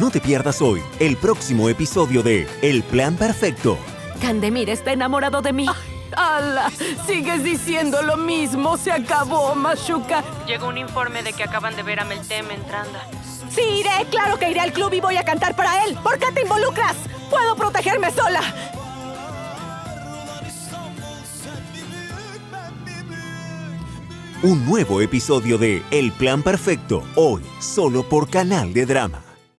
No te pierdas hoy el próximo episodio de El Plan Perfecto. Candemir está enamorado de mí. ¡Hala! Sigues diciendo lo mismo. Se acabó, Mashuka. Llegó un informe de que acaban de ver a Meltem entrando. Sí, iré. Claro que iré al club y voy a cantar para él. ¿Por qué te involucras? Puedo protegerme sola. Un nuevo episodio de El Plan Perfecto, hoy solo por Canal de Drama.